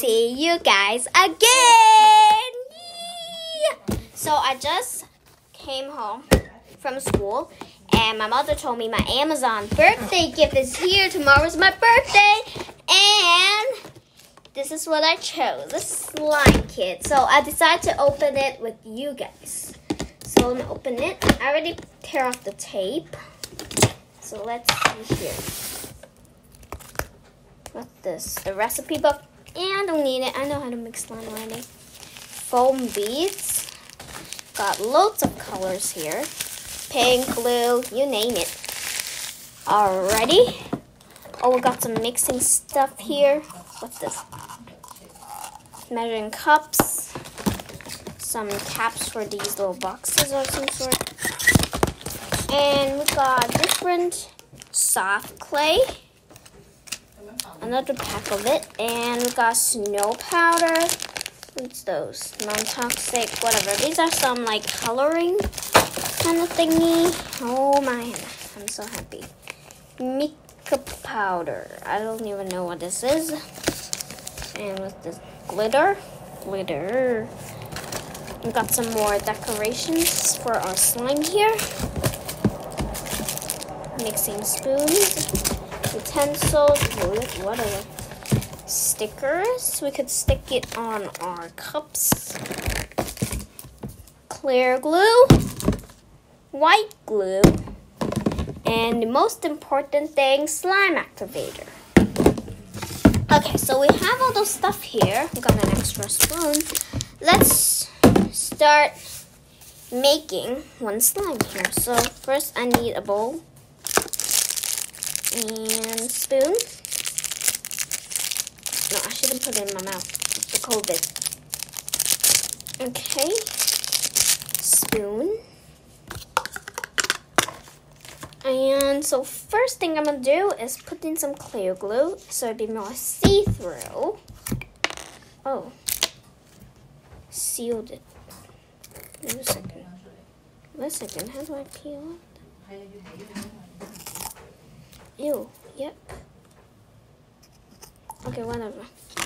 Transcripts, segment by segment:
see you guys again. So I just came home from school and my mother told me my Amazon birthday gift is here. Tomorrow's my birthday and this is what I chose, a slime kit. So I decided to open it with you guys. So I'm gonna open it. I already tear off the tape. So let's see here. What's this? The recipe book. And I don't need it. I know how to mix slime already. Foam beads. Got loads of colors here. Pink, blue, you name it. Alrighty. Oh, we got some mixing stuff here. What's this? Measuring cups. Some caps for these little boxes or some sort. And we got different soft clay another pack of it. And we got snow powder. What's those? Non-toxic, whatever. These are some like coloring kind of thingy. Oh my, I'm so happy. Mica powder. I don't even know what this is. And with this glitter, glitter. We got some more decorations for our slime here. Mixing spoons utensils, whatever. Stickers. We could stick it on our cups. Clear glue. White glue. And the most important thing, slime activator. Okay, so we have all those stuff here. We got an extra spoon. Let's start making one slime here. So first I need a bowl and spoon. No, I shouldn't put it in my mouth. It's the COVID. Okay. Spoon. And so first thing I'm going to do is put in some clear glue so it'd be more see-through. Oh. Sealed it. Wait a second. Wait a second. How do I peel it? Ew, yep. Okay, whatever.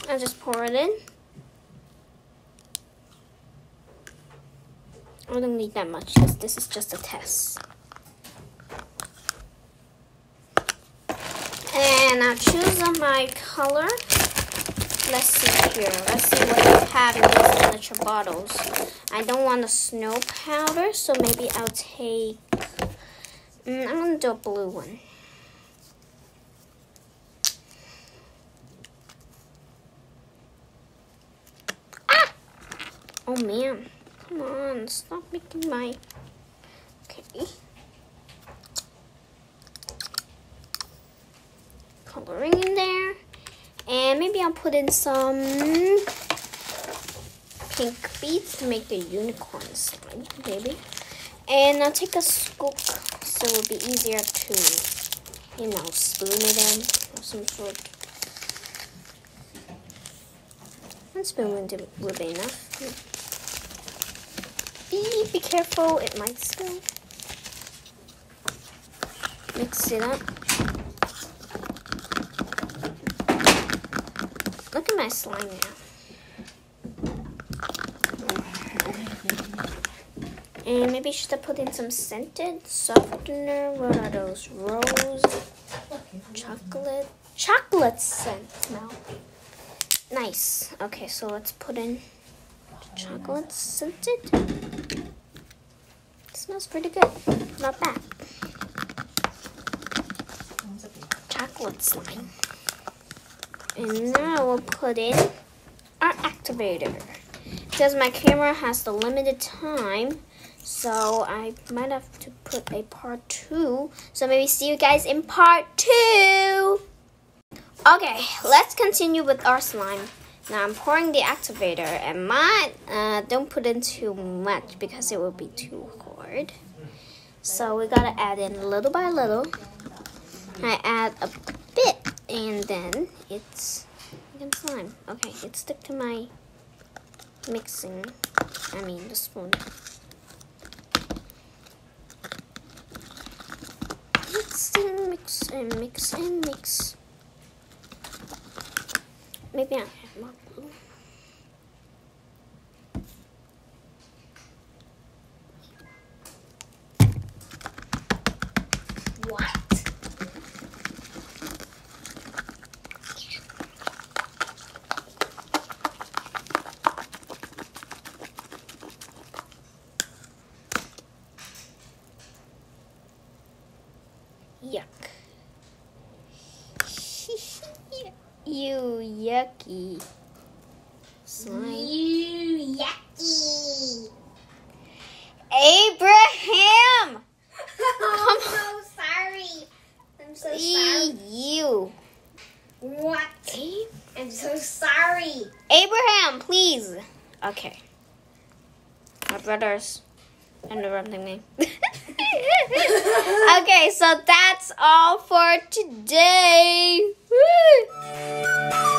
I'll just pour it in. I don't need that much because this is just a test. And I'll choose my color. Let's see here. Let's see what I have in these miniature bottles. I don't want a snow powder, so maybe I'll take... Mm, I'm going to do a blue one. Oh man, come on, stop making my, okay. Coloring in there. And maybe I'll put in some pink beads to make the unicorn slime, maybe. And I'll take a scoop so it'll be easier to, you know, spoon it in or some sort. One spoon would be enough. Be, be careful, it might spill. Mix it up. Look at my slime now. And maybe should have put in some scented softener. What are those? Rose, chocolate, chocolate scent smell. Nice. Okay, so let's put in chocolate scented smells pretty good. Not bad. Chocolate slime. And now we'll put in our activator. Because my camera has the limited time, so I might have to put a part two. So maybe see you guys in part two. Okay, let's continue with our slime. Now I'm pouring the activator and my, uh, don't put in too much because it will be too hard. So we gotta add in little by little. I add a bit and then it's slime. Okay, it stick to my mixing, I mean the spoon. Mix and mix and mix and mix. Maybe I have more glue. Yuck. You yucky. Slime. You yucky. Abraham! I'm so sorry. I'm so sorry. You. What? I'm so sorry. Abraham, please. Okay. My brothers interrupting me. okay, so that's all for today. Woo!